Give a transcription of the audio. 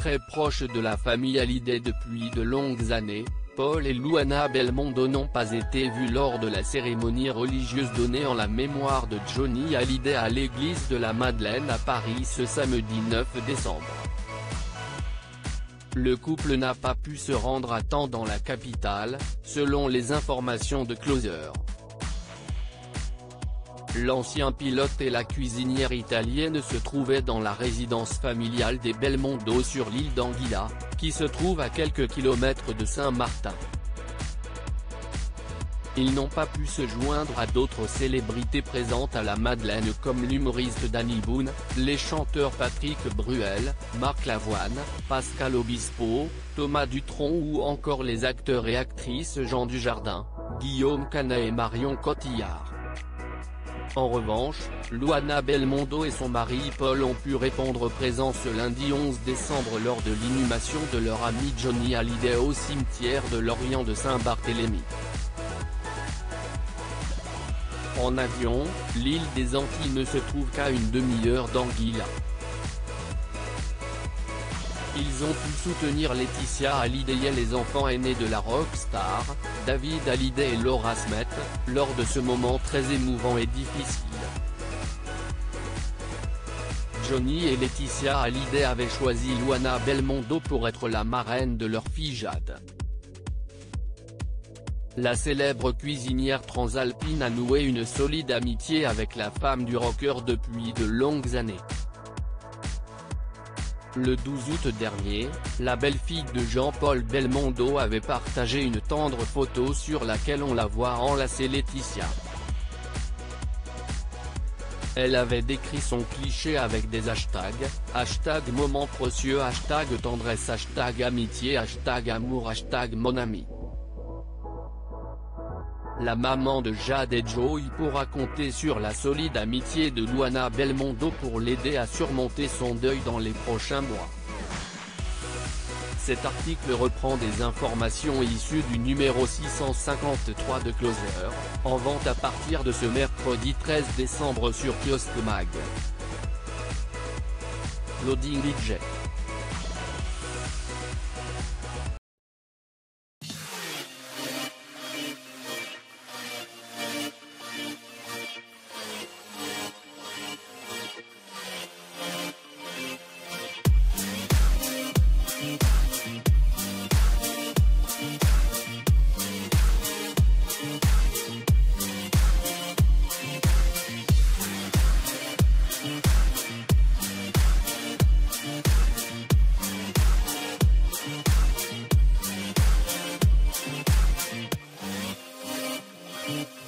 Très proche de la famille Hallyday depuis de longues années, Paul et Luana Belmondo n'ont pas été vus lors de la cérémonie religieuse donnée en la mémoire de Johnny Hallyday à l'église de la Madeleine à Paris ce samedi 9 décembre. Le couple n'a pas pu se rendre à temps dans la capitale, selon les informations de Closer. L'ancien pilote et la cuisinière italienne se trouvaient dans la résidence familiale des Belmondo sur l'île d'Anguilla, qui se trouve à quelques kilomètres de Saint-Martin. Ils n'ont pas pu se joindre à d'autres célébrités présentes à la Madeleine comme l'humoriste Danny Boone, les chanteurs Patrick Bruel, Marc Lavoine, Pascal Obispo, Thomas Dutronc ou encore les acteurs et actrices Jean Dujardin, Guillaume Canet et Marion Cotillard. En revanche, Luana Belmondo et son mari Paul ont pu répondre présents ce lundi 11 décembre lors de l'inhumation de leur ami Johnny Hallyday au cimetière de Lorient de Saint-Barthélemy. En avion, l'île des Antilles ne se trouve qu'à une demi-heure d'Anguilla. Ils ont pu soutenir Laetitia Hallyday et les enfants aînés de la rockstar, David Hallyday et Laura Smet, lors de ce moment très émouvant et difficile. Johnny et Laetitia Hallyday avaient choisi Luana Belmondo pour être la marraine de leur fille Jade. La célèbre cuisinière transalpine a noué une solide amitié avec la femme du rocker depuis de longues années. Le 12 août dernier, la belle-fille de Jean-Paul Belmondo avait partagé une tendre photo sur laquelle on la voit enlacer Laetitia. Elle avait décrit son cliché avec des hashtags, hashtag moment précieux hashtag tendresse hashtag amitié hashtag amour hashtag mon ami la maman de Jade et Joey pourra compter sur la solide amitié de Luana Belmondo pour l'aider à surmonter son deuil dans les prochains mois. Cet article reprend des informations issues du numéro 653 de Closer, en vente à partir de ce mercredi 13 décembre sur Kiosque Mag. Loading Widget Bye.